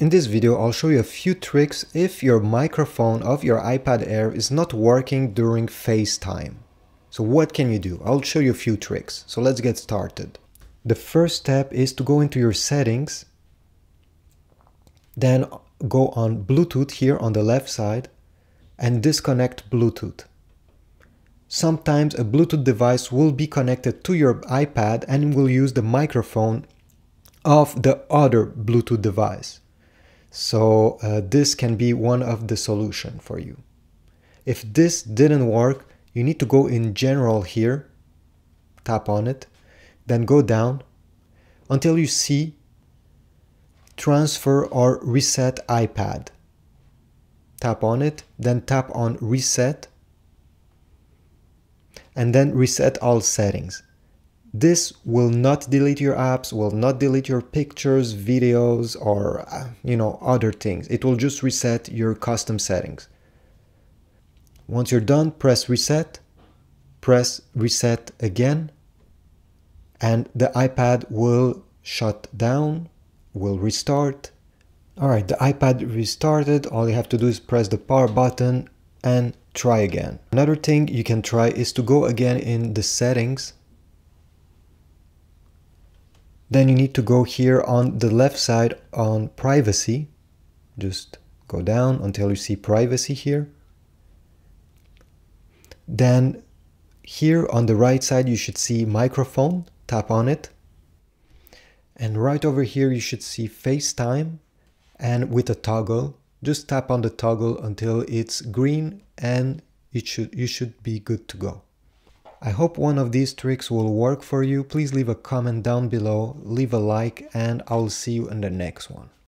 In this video, I'll show you a few tricks if your microphone of your iPad Air is not working during FaceTime. So what can you do? I'll show you a few tricks. So let's get started. The first step is to go into your settings, then go on Bluetooth here on the left side and disconnect Bluetooth. Sometimes a Bluetooth device will be connected to your iPad and will use the microphone of the other Bluetooth device. So uh, this can be one of the solution for you. If this didn't work, you need to go in general here, tap on it, then go down until you see transfer or reset iPad. Tap on it, then tap on reset, and then reset all settings. This will not delete your apps, will not delete your pictures, videos, or uh, you know other things. It will just reset your custom settings. Once you're done, press reset, press reset again, and the iPad will shut down, will restart. Alright, the iPad restarted. All you have to do is press the power button and try again. Another thing you can try is to go again in the settings then you need to go here on the left side on privacy. Just go down until you see privacy here. Then here on the right side, you should see microphone. Tap on it. And right over here, you should see FaceTime and with a toggle. Just tap on the toggle until it's green and it should, you should be good to go. I hope one of these tricks will work for you. Please leave a comment down below, leave a like, and I'll see you in the next one.